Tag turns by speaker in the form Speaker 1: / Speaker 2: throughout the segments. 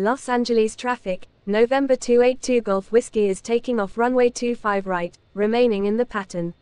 Speaker 1: Los Angeles traffic, November 282 Golf Whiskey is taking off runway 25 right, remaining in the pattern.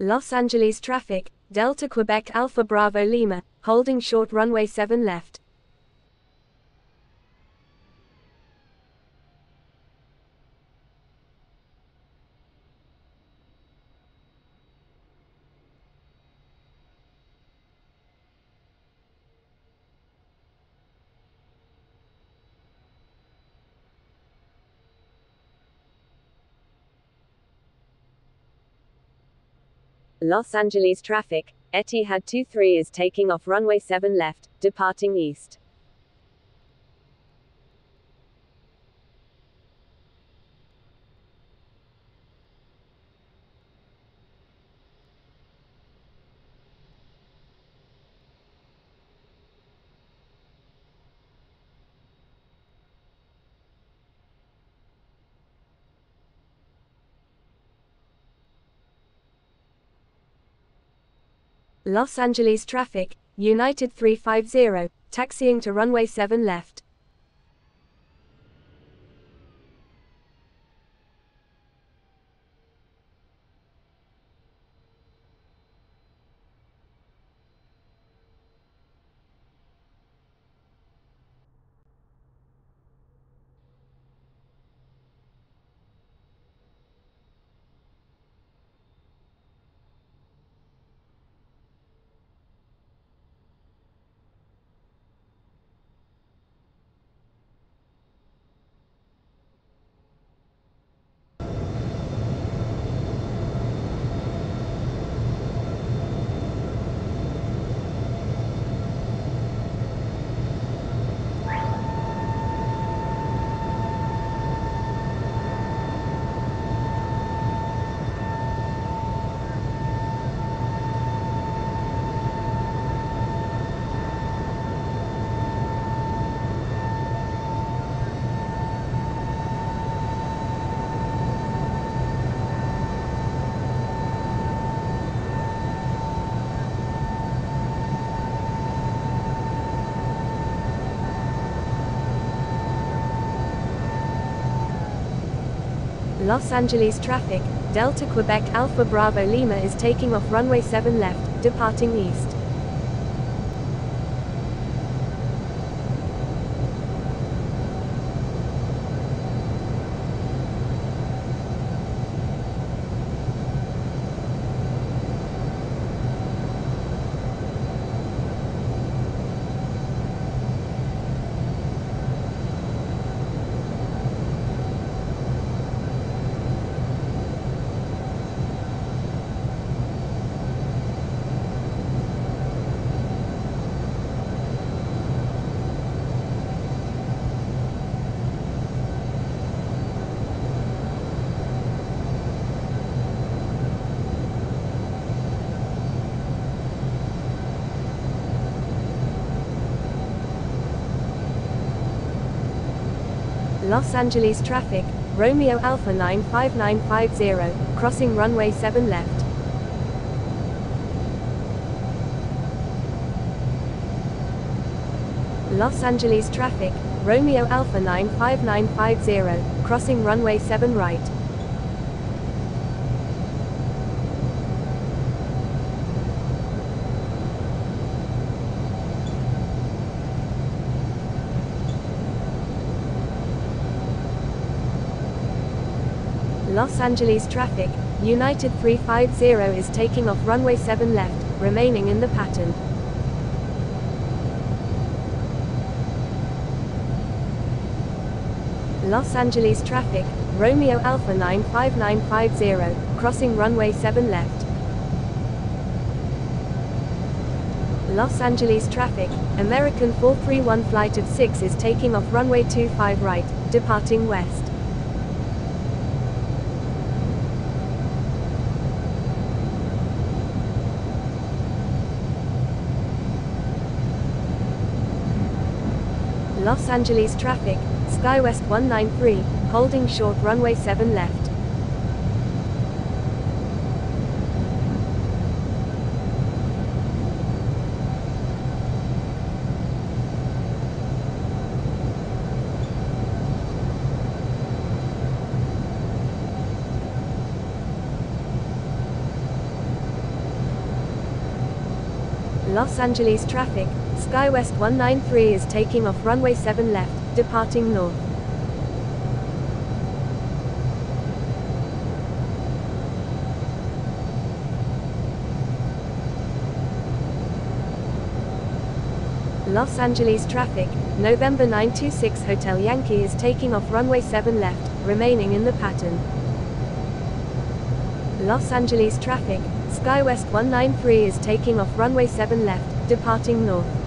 Speaker 1: Los Angeles traffic, Delta Quebec Alpha Bravo Lima, holding short runway 7 left. Los Angeles traffic, Etihad 23 is taking off runway 7 left, departing east. Los Angeles traffic, United 350, taxiing to runway 7 left. Los Angeles traffic, Delta Quebec Alpha Bravo Lima is taking off runway 7 left, departing east. Los Angeles traffic, Romeo Alpha 95950, crossing runway 7 left. Los Angeles traffic, Romeo Alpha 95950, crossing runway 7 right. Los Angeles traffic, United 350 is taking off runway 7 left, remaining in the pattern. Los Angeles traffic, Romeo Alpha 95950, crossing runway 7 left. Los Angeles traffic, American 431 flight of 6 is taking off runway 25 right, departing west. Los Angeles traffic, SkyWest 193, holding short runway 7 left. Los Angeles traffic, SkyWest 193 is taking off runway 7 left, departing north. Los Angeles traffic, November 926 Hotel Yankee is taking off runway 7 left, remaining in the pattern. Los Angeles traffic, SkyWest 193 is taking off runway 7 left, departing north.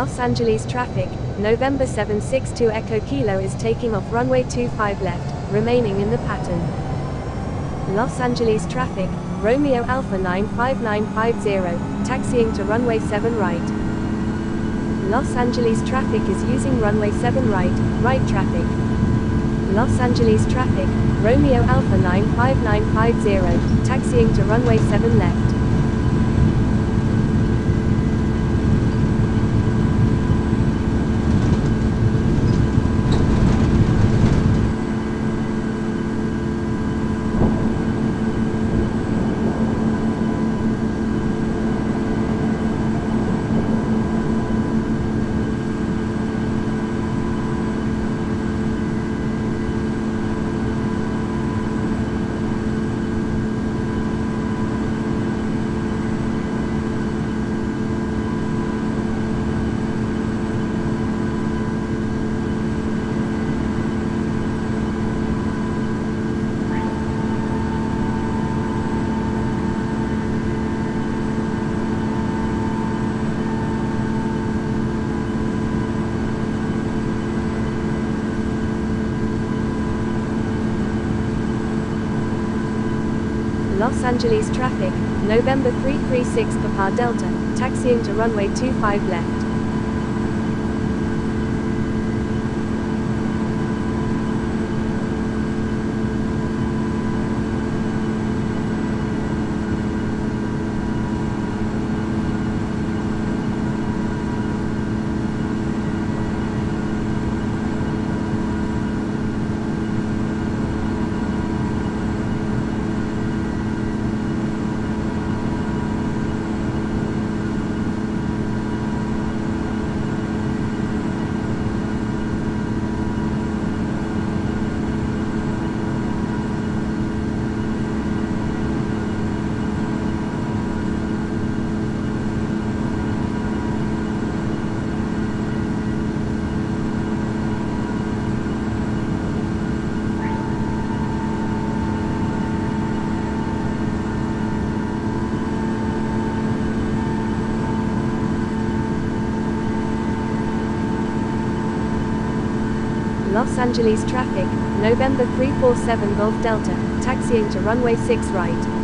Speaker 1: Los Angeles traffic, November 762 Echo Kilo is taking off runway 25 left, remaining in the pattern. Los Angeles traffic, Romeo Alpha 95950, taxiing to runway 7 right. Los Angeles traffic is using runway 7 right, right traffic. Los Angeles traffic, Romeo Alpha 95950, taxiing to runway 7 left. Los Angeles traffic, November 336 Papa Delta, taxiing to runway 25 left. Los Angeles traffic, November 347 Golf Delta, taxiing to runway 6 right.